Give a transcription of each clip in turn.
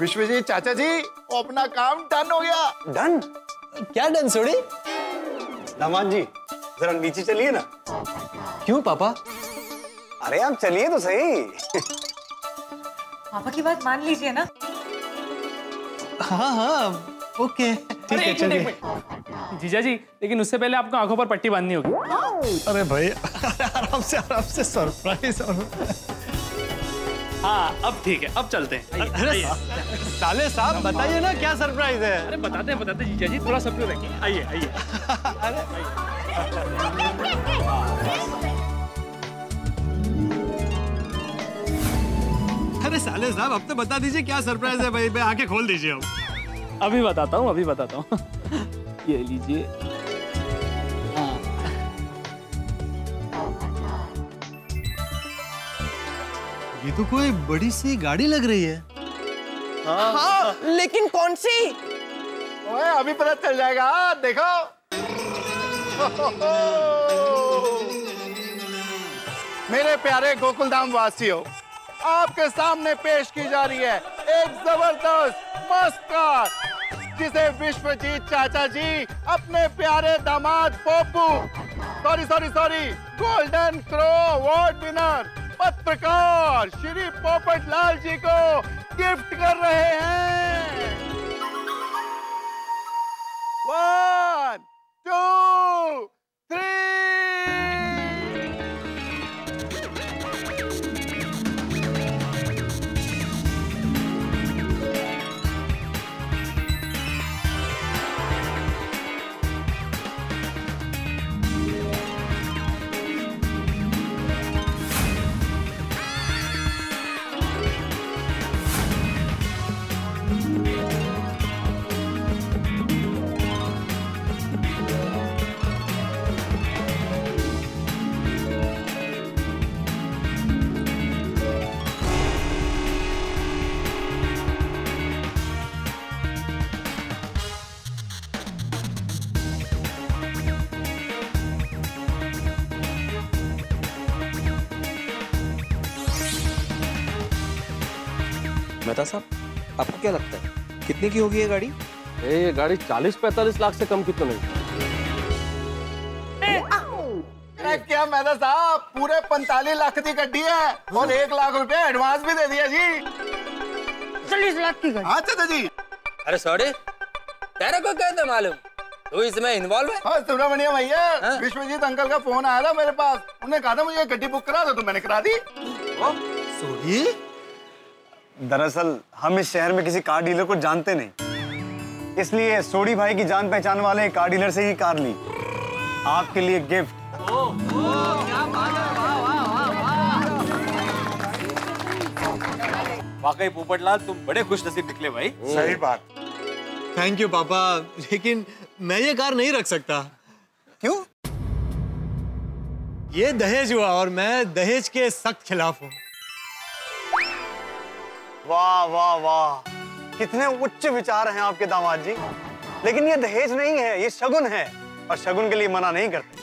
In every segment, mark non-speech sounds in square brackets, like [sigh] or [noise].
विश्वजीत चाचा जी अपना काम डन हो गया। डन? क्या डन सोड़ी दामाद जी जरा नीचे चलिए ना। क्यों पापा? अरे आप चलिए तो सही। पापा की बात मान लीजिए ना। हाँ हाँ ओके। ठीक है चलिए। जीजा जी लेकिन उससे पहले आपको आँखों पर पट्टी बांधनी होगी। अरे भाई आराम से आराम से सरप्राइज़ हाँ अब ठीक है अब चलते हैं। आइए। साले साहब बताइए ना क्या सरप्राइज़ है? अरे बताते हैं बताते हैं जीजा जी थोड़ा सब्र रखिए आइए आइए। अरे साले साहब अब तो बता दीजिए क्या सरप्राइज़ है भाई भाई आके खोल दीजिए अब। अभी बताता हूँ अभी बताता हूँ। ये लीजिए। ये तो कोई बड़ी सी गाड़ी लग रही है। हाँ। हाँ लेकिन कौन सी? ओए अभी पता चल जाएगा। देखो। मेरे प्यारे गोकुल धाम वासियों आपके सामने पेश की जा रही है एक ज़बरदस्त मस्त कार जिसे विश्वजीत चाचा जी अपने प्यारे दामाद Popu sorry sorry sorry golden crow award winner पत्रकार श्री पोपट लाल जी को गिफ्ट कर रहे हैं। वन टू थ्री आपको क्या लगता है? कितने की होगी ये गाड़ी? ए, ये गाड़ी 40-45 लाख से कम की तो नहीं। अरे क्या मैदा साहब? पूरे 45 लाख की गड्डी है। और एक लाख रुपए एडवांस भी दे दिया जी। चालीस लाख की गाड़ी? हाँ चाचा जी। अरे सॉरी तेरे को कहते मालूम? तू इसमें इन्वॉल्व है? हाँ सुब्रमण्यम भैया हाँ? विश्वजीत अंकल का फ़ोन आया था मेरे पास। उन्होंने कहा था मुझे गड्डी बुक करा दो तो मैंने करा दी। सोडी दरअसल हम इस शहर में किसी कार डीलर को जानते नहीं। इसलिए सोडी भाई की जान पहचान वाले कार डीलर से ही कार ली। आपके लिए गिफ्ट। वाकई पोपटलाल तुम बड़े खुश नसीब निकले भाई। सही बात। थैंक यू पापा। लेकिन मैं ये कार नहीं रख सकता। क्यों? ये दहेज हुआ और मैं दहेज के सख्त खिलाफ हूँ। वाह वाह वाह। कितने उच्च विचार हैं आपके दामाद जी। लेकिन ये दहेज नहीं है ये शगुन है। और शगुन के लिए मना नहीं करते।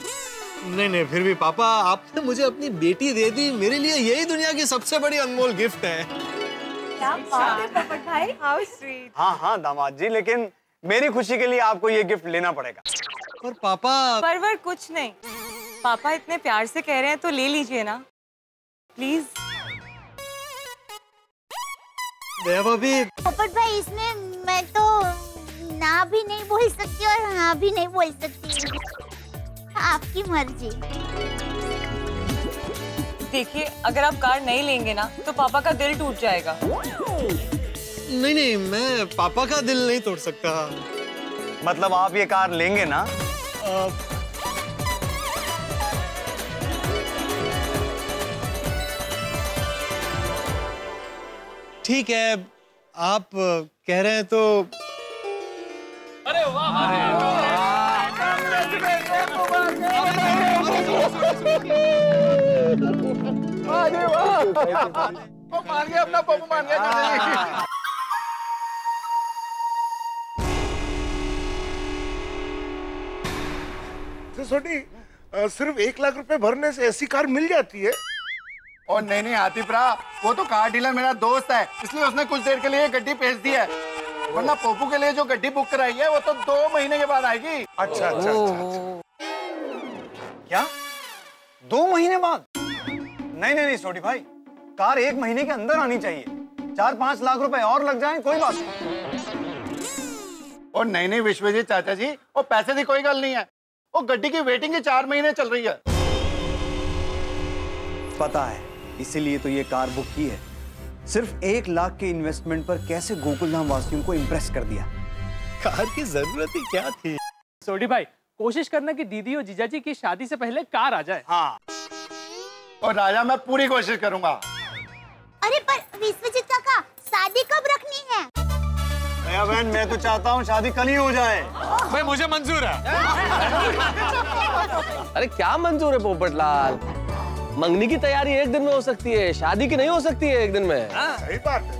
नहीं नहीं फिर भी पापा आपने मुझे अपनी बेटी दे दी। मेरे लिए यही दुनिया की सबसे बड़ी अनमोल गिफ्ट है। क्या बात है भाई। हाउ स्वीट हाँ हाँ दामाद जी लेकिन मेरी खुशी के लिए आपको ये गिफ्ट लेना पड़ेगा। और पापा परवर कुछ नहीं। पापा इतने प्यार से कह रहे हैं तो ले लीजिए ना। प्लीज़। पोपट भाई इसमें मैं तो ना भी नहीं बोल सकती और हाँ भी नहीं बोल सकती। आपकी मर्ज़ी। देखिए अगर आप कार नहीं लेंगे ना तो पापा का दिल टूट जाएगा। नहीं नहीं मैं पापा का दिल नहीं तोड़ सकता। मतलब आप ये कार लेंगे ना? अ, ठीक है आप कह रहे हैं तो अरे वाह वो मान गया अपना पप्पू मान गया तो सोनी सिर्फ़ एक लाख रुपए भरने से ऐसी कार मिल जाती है। और नहीं नहीं आतिफरा वो तो कार डीलर मेरा दोस्त है इसलिए उसने कुछ देर के लिए गड्डी भेज दी है। वरना पोपू के लिए जो गड्डी बुक कराई है वो तो दो महीने के बाद आएगी। अच्छा अच्छा अच्छा क्या? दो महीने बाद? नहीं नहीं नहीं सोटी भाई कार एक महीने के अंदर आनी चाहिए। चार पाँच लाख रुपए और लग जाए कोई बात नहीं। और नहीं नहीं विश्वजीत चाचा जी वो पैसे की कोई गल नहीं है। वो गड्डी की वेटिंग ही चार महीने चल रही है। पता है इसीलिए तो ये कार बुक की है। सिर्फ़ एक लाख के इन्वेस्टमेंट पर कैसे गोकुलधाम वासियों को इम्प्रेस कर दिया? कार की ज़रूरत ही क्या थी? सोडी भाई कोशिश करना कि दीदी और जीजाजी की शादी से पहले कार आ जाए। हाँ। और राजा मैं पूरी कोशिश करूँगा। अरे पर विश्वजीत काका शादी कब रखनी है? भैया बहन मैं तो चाहता हूँ शादी कल ही हो जाए। भाई मुझे मंजूर है। [laughs] अरे क्या मंजूर है पोपटलाल? मंगनी की तैयारी एक दिन में हो सकती है शादी की नहीं हो सकती है एक दिन में। सही बात है।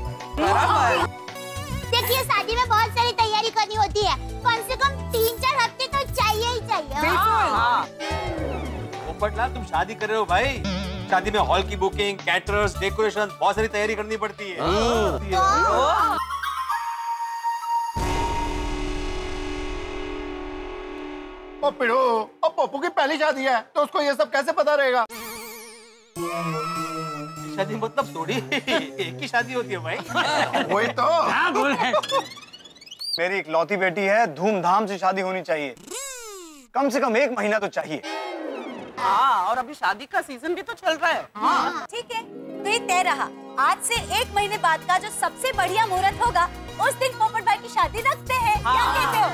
देखिए शादी में बहुत सारी तैयारी करनी होती है। कम से कम तीन चार हफ़्ते तो चाहिए ही चाहिए पोपटलाल तुम शादी कर रहे हो भाई? शादी में हॉल की बुकिंग कैटरर्स डेकोरेशन बहुत सारी तैयारी करनी पड़ती है। तो? पप्पू की पहली शादी है तो उसको ये सब कैसे पता रहेगा? शादी मतलब थोड़ी एक ही शादी होती है भाई। वही तो। मेरी इकलौती बेटी है धूमधाम से शादी होनी चाहिए। कम से कम एक महीना तो चाहिए। हाँ और अभी शादी का सीज़न भी तो चल रहा है। ठीक है। तो ये तय रहा आज से एक महीने बाद का जो सबसे बढ़िया मुहूर्त होगा उस दिन पोपट भाई की शादी रखते हैं। क्या कहते हो?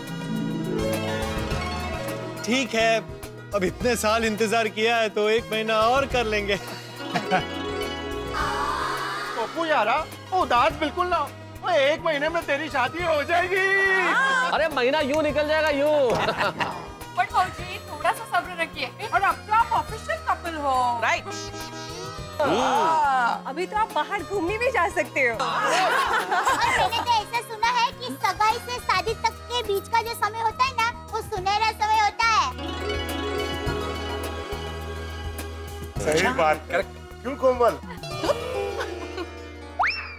ठीक है अब इतने साल इंतज़ार किया है तो एक महीना और कर लेंगे। पप्पू यारा वो उदास बिल्कुल ना हो। वो एक महीने में तेरी शादी हो जाएगी। अरे महीना यूँ निकल जाएगा यूँ। बट जी थोड़ा सा सब्र रखिए और अब तो आप ऑफिशियल कपल हो। राइट अभी तो आप बाहर घूमने भी जा सकते हो। और मैंने तो ऐसा सुना है कि सगाई से शादी तक के बीच का जो समय होता है ना वो सुनहरा समय सही बात क्यों कोमल?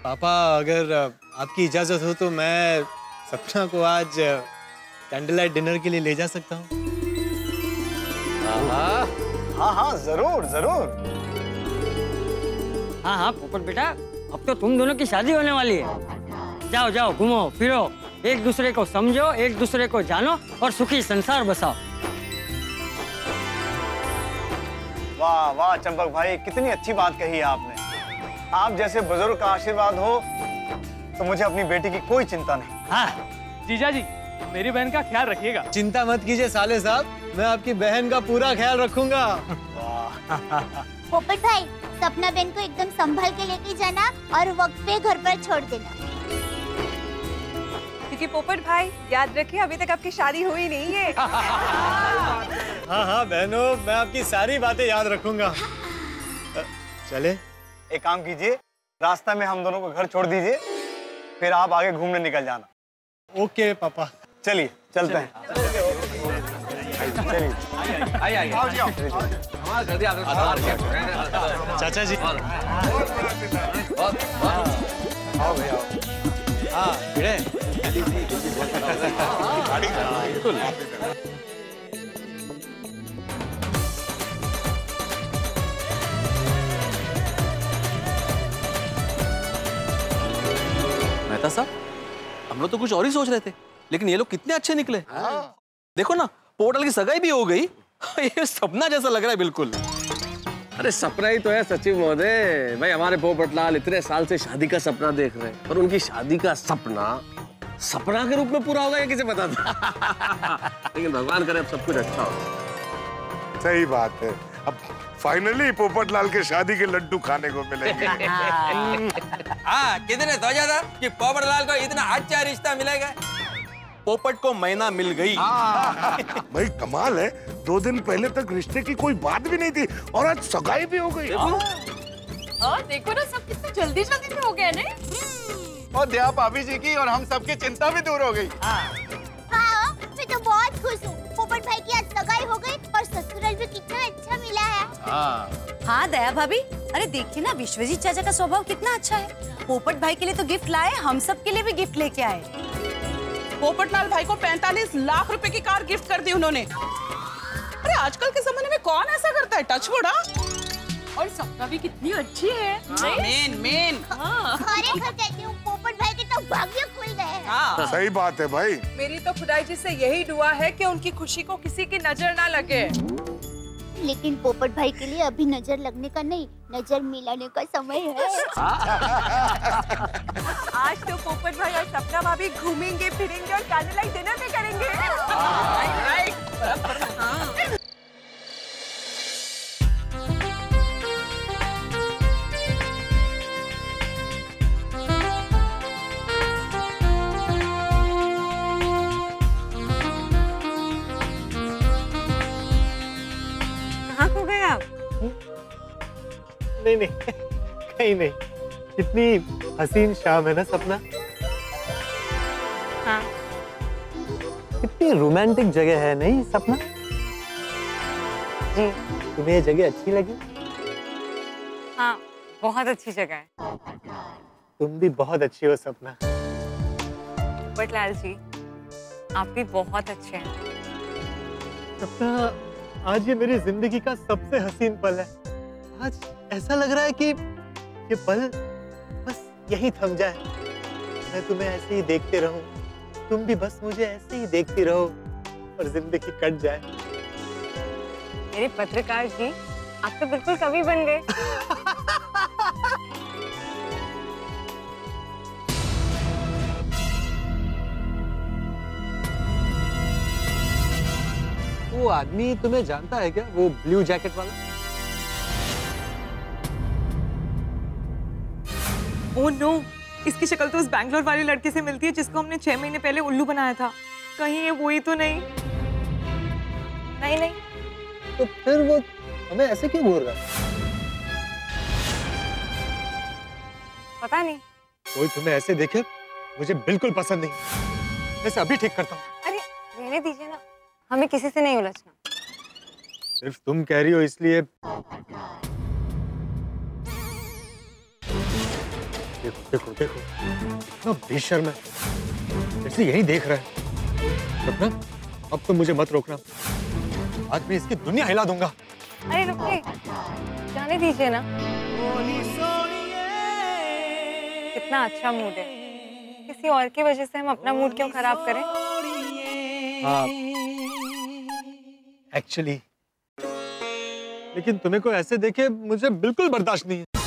पापा अगर आपकी इजाज़त हो तो मैं सपना को आज कैंडल लाइट डिनर के लिए ले जा सकता हूँ। हाँ हाँ ज़रूर ज़रूर। हाँ हाँ पोपट बेटा अब तो तुम दोनों की शादी होने वाली है। जाओ जाओ घूमो फिरो। एक दूसरे को समझो एक दूसरे को जानो और सुखी संसार बसाओ। वाह वाह चंपक भाई कितनी अच्छी बात कही आपने। आप जैसे बुज़ुर्ग का आशीर्वाद हो तो मुझे अपनी बेटी की कोई चिंता नहीं। हाँ जीजा जी मेरी बहन का ख्याल रखिएगा। चिंता मत कीजिए साले साहब मैं आपकी बहन का पूरा ख्याल रखूँगा। [laughs] पोपट भाई सपना बहन को एकदम संभाल के लेके जाना और वक्त पे घर पर छोड़ देना। क्योंकि पोपट भाई, याद रखिए, अभी तक आपकी शादी हुई नहीं है। [laughs] हाँ हाँ बहनों, मैं आपकी सारी बातें याद रखूँगा। चले। एक काम कीजिए, रास्ता में हम दोनों को घर छोड़ दीजिए, फिर आप आगे घूमने निकल जाना। ओके, पापा। चलिए, चलते हैं। चाचा जी। आओ भैया हाँ। भिड़े मेहता साहब, हम लोग तो कुछ और ही सोच रहे थे, लेकिन ये लोग कितने अच्छे निकले। देखो ना, पोर्टल की सगाई भी हो गई। [laughs] ये सपना जैसा लग रहा है बिल्कुल। अरे, सपना ही तो है सचिव महोदय। भाई, हमारे पोपटलाल इतने साल से शादी का सपना देख रहे हैं, और उनकी शादी का सपना सपना के रूप में पूरा होगा ये किसे पता था? लेकिन भगवान करे अब सब कुछ अच्छा हो। सही बात है। अब फाइनली पोपटलाल के शादी के लड्डू खाने को मिलेंगे। [laughs] हाँ। कितने सोचा था कि पोपटलाल को इतना अच्छा रिश्ता मिलेगा? पोपट को मैना मिल गई। भाई कमाल है। दो दिन पहले तक रिश्ते की कोई बात भी नहीं थी और आज सगाई भी हो गई। देखो। ना सब कितना जल्दी जल्दी में हो गया ना। और दया भाभी जी की और हम सबकी चिंता भी दूर हो गई। हाँ। मैं तो बहुत खुश हूँ। पोपट भाई की आज सगाई हो गई और ससुराल भी कितना अच्छा मिला है। हाँ। दया भाभी। अरे देखिए ना विश्वजीत चाचा का स्वभाव कितना अच्छा है। पोपट भाई के लिए तो गिफ्ट लाए हम सब के लिए भी गिफ्ट लेके आए। पोपटलाल भाई को 45 लाख रुपए की कार गिफ्ट कर दी उन्होंने। अरे आजकल के जमाने में कौन ऐसा करता है? Touch wood. और सपना भी कितनी अच्छी है। मेन मेन। हूँ हैं। सही बात है भाई। मेरी तो खुदाई जी से यही दुआ है कि उनकी खुशी को किसी की नज़र ना लगे। लेकिन पोपट भाई के लिए अभी नज़र लगने का नहीं नज़र मिलाने का समय है। आज तो पोपट भाई और सपना भाभी घूमेंगे फिरेंगे और कैंडल लाइट डिनर भी करेंगे। नहीं नहीं। [laughs] कहीं नहीं। कितनी हसीन शाम है ना सपना। हाँ। कितनी रोमांटिक जगह है नहीं सपना? जी। तुम्हें ये जगह अच्छी लगी? हाँ बहुत अच्छी जगह है। तुम भी बहुत अच्छी हो सपना। बटलाल जी आप भी बहुत अच्छे हैं। सपना आज ये मेरी ज़िंदगी का सबसे हसीन पल है। आज ऐसा लग रहा है कि ये पल बस यही थम जाए। मैं तुम्हें ऐसे ही देखते रहूँ। तुम भी बस मुझे ऐसे ही देखती रहो और ज़िंदगी कट जाए। मेरे पत्रकार जी आप तो बिल्कुल कवि बन गए। [laughs] वो आदमी तुम्हें जानता है क्या? वो ब्लू जैकेट वाला? ओह नो इसकी शक्ल तो उस बैंगलोर वाली लड़की से मिलती है जिसको हमने छह महीने पहले उल्लू बनाया था। कहीं ये वही तो नहीं। नहीं नहीं। तो फिर वो हमें ऐसे क्यों बोल रहा? है पता नहीं। कोई तुम्हें ऐसे देखे मुझे बिल्कुल पसंद नहीं। इसे अभी ठीक करता हूँ। अरे रहने दीजिए ना। हमें किसी से नहीं उलझना। सिर्फ़ तुम कह रही हो इसलिए देखो देखो देखो। इतना बेशर्म है। जैसे यही देख रहा है। सपना अब तो मुझे मत रोकना। आज मैं इसकी दुनिया हिला दूँगा। अरे रुकिए। जाने दीजिए ना। कितना अच्छा मूड है। किसी और की वजह से हम अपना मूड क्यों खराब करें? हाँ। एक्चुअली लेकिन तुम्हें को ऐसे देखे मुझे बिल्कुल बर्दाश्त नहीं है।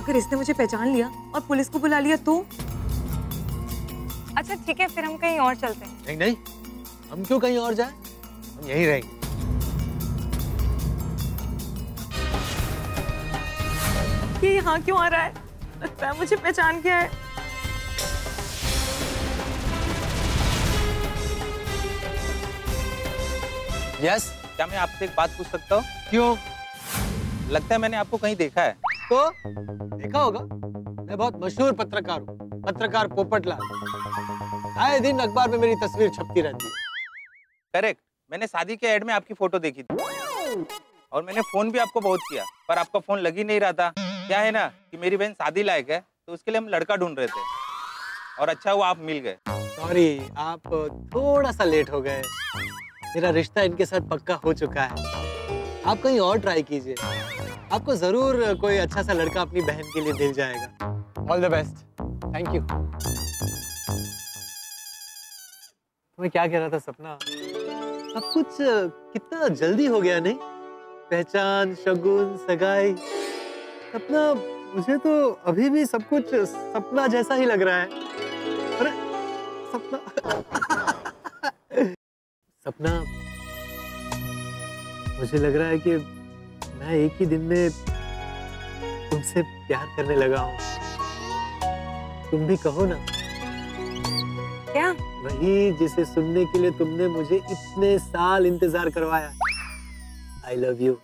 अगर इसने मुझे पहचान लिया और पुलिस को बुला लिया तो? अच्छा ठीक है फिर हम कहीं और चलते हैं। नहीं नहीं हम क्यों कहीं और जाए? हम यहीं रहेंगे। ये यहाँ क्यों आ रहा है? लगता है मुझे पहचान गया है। यस yes, क्या मैं आपसे एक बात पूछ सकता हूँ? क्यों? लगता है मैंने आपको कहीं देखा है। तो देखा होगा? मैं बहुत मशहूर पत्रकार हूँ पत्रकार पोपटलाल। आए दिन अखबार में मेरी तस्वीर छपती रहती है। करेक्ट। मैंने शादी के एड में आपकी फ़ोटो देखी थी। और मैंने फ़ोन भी आपको बहुत किया पर आपका फ़ोन लग ही नहीं रहा था। क्या है ना कि मेरी बहन शादी लायक है तो उसके लिए हम लड़का ढूंढ रहे थे। और अच्छा हुआ आप मिल गए। सॉरी आप थोड़ा सा लेट हो गए। मेरा रिश्ता इनके साथ पक्का हो चुका है। आप कहीं और ट्राई कीजिए। आपको ज़रूर कोई अच्छा सा लड़का अपनी बहन के लिए मिल जाएगा। All the best thank you तुम्हें क्या कह रहा था सपना? सब कुछ कितना जल्दी हो गया नहीं? पहचान शगुन सगाई। सपना मुझे तो अभी भी सब कुछ सपना जैसा ही लग रहा है। अरे सपना। [laughs] सपना मुझे लग रहा है कि मैं एक ही दिन में तुमसे प्यार करने लगा हूँ। तुम भी कहो ना। क्या? वही जिसे सुनने के लिए तुमने मुझे इतने साल इंतज़ार करवाया। आई लव यू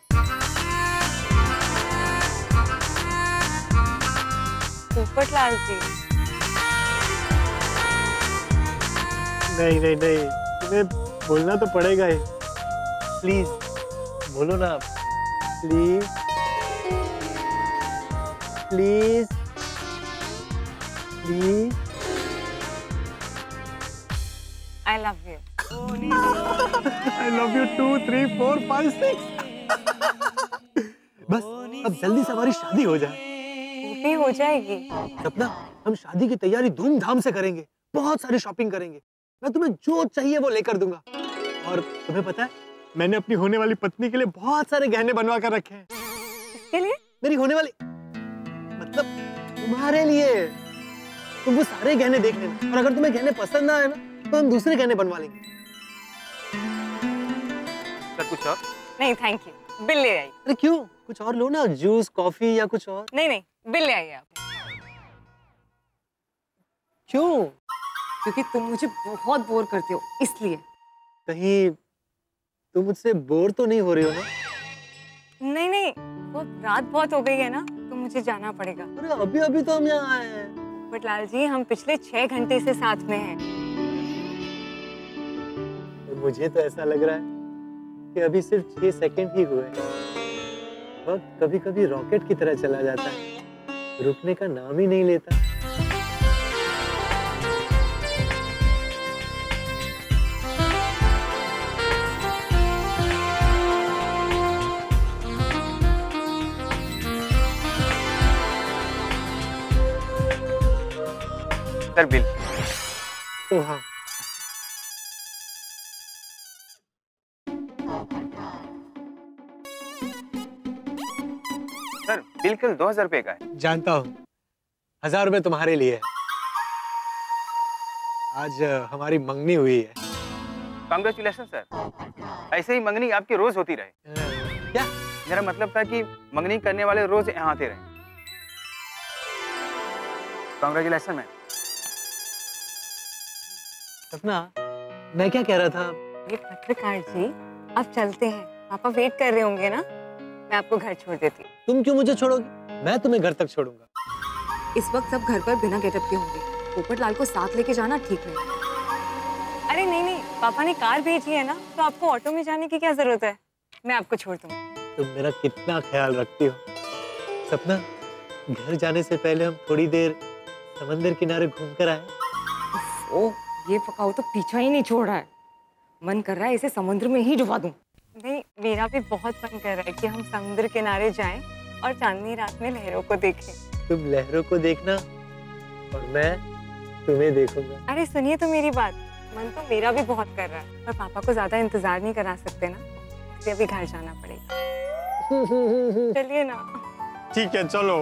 जी नहीं नहीं नहीं। तुम्हें बोलना तो पड़ेगा ही। प्लीज़ बोलो ना please please please I love you I love you two three four five six बस अब जल्दी से हमारी शादी हो जाए। भी हो जाएगी। सपना हम शादी की तैयारी धूमधाम से करेंगे। बहुत सारी शॉपिंग करेंगे। मैं तुम्हें जो चाहिए वो लेकर दूँगा। और तुम्हें पता है मैंने अपनी होने वाली पत्नी के लिए बहुत सारे गहने बनवा कर रखे हैं। के लिए? मेरी होने वाली मतलब तुम्हारे लिए। तुम वो सारे गहने देख लेना। और अगर तुम्हें गहने पसंद ना आए ना तो हम दूसरे गहने बनवा लेंगे। सर कुछ और? नहीं थैंक यू बिल ले आई। अरे क्यों? कुछ और लो ना जूस कॉफ़ी या कुछ और। नहीं नहीं बिल ले आइए आप क्यों? क्योंकि तुम मुझे बहुत बोर करते हो इसलिए। कहीं तुम मुझसे बोर तो नहीं हो रही हो ना? नहीं नहीं वो रात बहुत हो गई है ना तो मुझे जाना पड़ेगा। अरे अभी अभी तो हम यहाँ आए हैं। बटलाल जी हम पिछले छह घंटे से साथ में हैं। मुझे तो ऐसा लग रहा है कि अभी सिर्फ़ छह सेकंड ही हुए वक्त कभी कभी रॉकेट की तरह चला जाता है। रुकने का नाम ही नहीं लेता। Sir bill. हाँ। सर बिल कल दो हज़ार रुपए का है। जानता हूँ। हज़ार रुपए तुम्हारे लिए है। आज हमारी मंगनी हुई है। कॉन्ग्रेचुलेशन सर ऐसे ही मंगनी आपकी रोज होती रहे। क्या? मेरा मतलब था कि मंगनी करने वाले रोज यहाँ आते रहे। कॉन्ग्रेचुलेशन मैम सपना मैं क्या कह रहा था? ये पत्रकार जी अब चलते हैं। पापा वेट कर रहे होंगे ना? मैं आपको घर छोड़ देती तुम क्यों मुझे छोड़ोगी? मैं तुम्हें घर तक छोड़ूँगा। इस वक्त सब घर पर बिना गेटअप के होंगे। पोपट लाल को साथ लेके जाना ठीक नहीं अरे नहीं नहीं पापा ने कार भेजी है ना तो आपको ऑटो में जाने की क्या ज़रूरत है? मैं आपको छोड़ दूँगी। तुम मेरा कितना ख्याल रखती हो। सपना घर जाने से पहले हम थोड़ी देर समंदर किनारे घूम कर आए। ओ ये पकाओ तो पीछा ही नहीं छोड़ रहा है। मन कर रहा है इसे समुद्र में ही डुबा दूँ। नहीं मेरा भी बहुत मन कर रहा है कि हम समुद्र किनारे जाएँ और चांदनी रात में लहरों को देखें। तुम लहरों को देखना और मैं तुम्हें देखूँगा। अरे सुनिए तो मेरी बात। मन तो मेरा भी बहुत कर रहा है। पर पापा को ज़्यादा इंतज़ार नहीं करा सकते ना। इसलिए अभी घर जाना पड़ेगा। [laughs] चलिए ना। ठीक है चलो।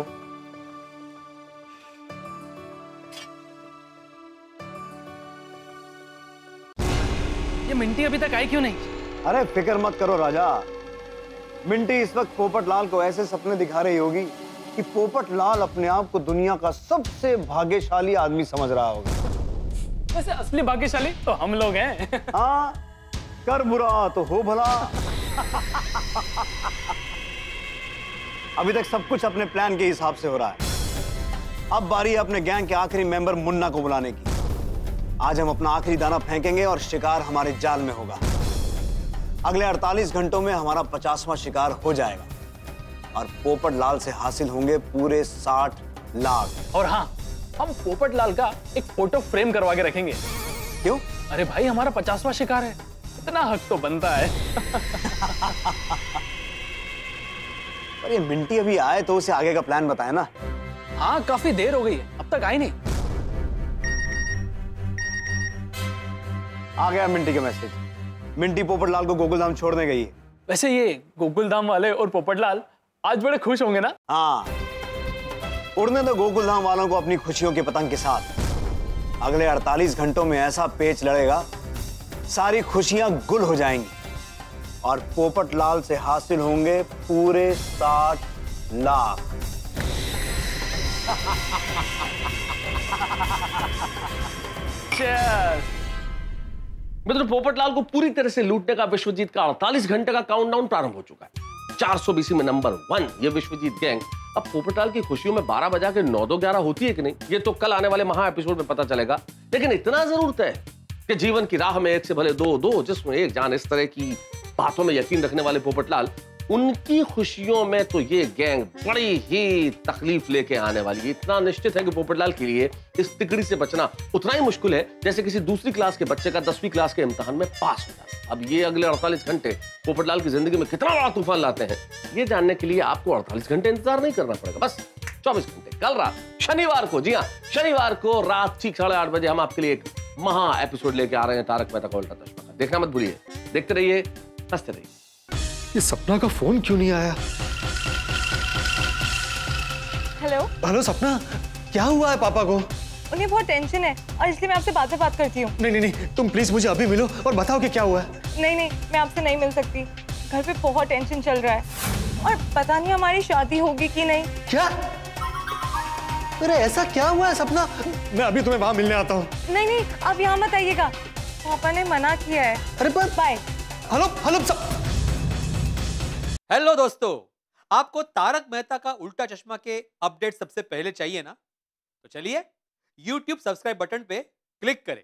ये मिंटी अभी तक आई क्यों नहीं? अरे फ़िक्र मत करो राजा। मिंटी इस वक्त पोपट लाल को ऐसे सपने दिखा रही होगी कि पोपट लाल अपने आप को दुनिया का सबसे भाग्यशाली आदमी समझ रहा होगा। वैसे असली भाग्यशाली तो हम लोग हैं। हाँ कर बुरा तो हो भला। अभी तक सब कुछ अपने प्लान के हिसाब से हो रहा है। अब बारी है अपने गैंग के आखिरी मेंबर मुन्ना को बुलाने की। आज हम अपना आखिरी दाना फेंकेंगे और शिकार हमारे जाल में होगा। अगले 48 घंटों में हमारा पचासवां शिकार हो जाएगा और पोपट लाल से हासिल होंगे पूरे 60 लाख। और हाँ हम पोपट लाल का एक फ़ोटो फ्रेम करवा के रखेंगे। क्यों? अरे भाई हमारा पचासवा शिकार है। इतना हक तो बनता है। [laughs] पर ये मिंटी अभी आए तो उसे आगे का प्लान बताए ना। हाँ काफ़ी देर हो गई है। अब तक आई नहीं। आ गया मिंटी का मैसेज। मिंटी पोपट लाल को गोकुलधाम छोड़ने गई। है वैसे ये गोकुलधाम वाले और पोपटलाल आज बड़े खुश होंगे ना? हाँ। उड़ने दो गोकुलधाम वालों को अपनी खुशियों के पतंग के साथ। अगले 48 घंटों में ऐसा पेच लड़ेगा सारी खुशियाँ गुल हो जाएँगी। और पोपट लाल से हासिल होंगे पूरे 60 लाख। मित्र, पोपटलाल को पूरी तरह से लूटने का विश्वजीत का 48 घंटे का काउंटडाउन प्रारंभ हो चुका है। 400 बीसी में नंबर वन ये विश्वजीत गैंग। अब पोपटलाल की खुशियों में 12 बजा के नौ दो ग्यारह होती है कि नहीं, ये तो कल आने वाले महा एपिसोड में पता चलेगा। लेकिन इतना ज़रूर तय कि जीवन की राह में एक से भले दो दो, जिसमें एक जान इस तरह की बातों में यकीन रखने वाले पोपटलाल उनकी खुशियों में तो ये गैंग बड़ी ही तकलीफ़ लेके आने वाली है। इतना निश्चित है कि पोपटलाल के लिए इस तिकड़ी से बचना उतना ही मुश्किल है, जैसे किसी दूसरी क्लास के बच्चे का दसवीं क्लास के इम्तिहान में पास हो अब ये अगले 48 घंटे पोपटलाल की ज़िंदगी में कितना बड़ा तूफ़ान लाते हैं, ये जानने के लिए आपको 48 घंटे इंतज़ार नहीं करना पड़ेगा, बस 24 घंटे। कल रात, शनिवार को, जी हाँ शनिवार को रात ठीक साढ़े आठ बजे हम आपके लिए एक महा एपिसोड लेके आ रहे हैं, तारक मेहता का उल्टा चश्मा। देखना मत भूलिए, देखते रहिए, हँसते रहिए। ये सपना का फ़ोन क्यों नहीं आया? हेलो हेलो सपना क्या हुआ है पापा को? उन्हें बहुत टेंशन है और इसलिए मैं आपसे बाद में बात करती हूँ। नहीं नहीं नहीं तुम प्लीज़ मुझे अभी मिलो और बताओ कि क्या हुआ है। नहीं नहीं मैं आपसे नहीं मिल सकती। घर पे बहुत टेंशन चल रहा है। और पता नहीं हमारी शादी होगी कि नहीं। क्या? अरे ऐसा क्या हुआ है सपना? मैं अभी तुम्हें वहाँ मिलने आता हूँ। नहीं नहीं आप यहाँ मत आइएगा। पापा ने मना किया है। अरे पर बाय हेलो हेलो सब हेलो दोस्तों, आपको तारक मेहता का उल्टा चश्मा के अपडेट सबसे पहले चाहिए ना? तो चलिए YouTube सब्सक्राइब बटन पे क्लिक करें।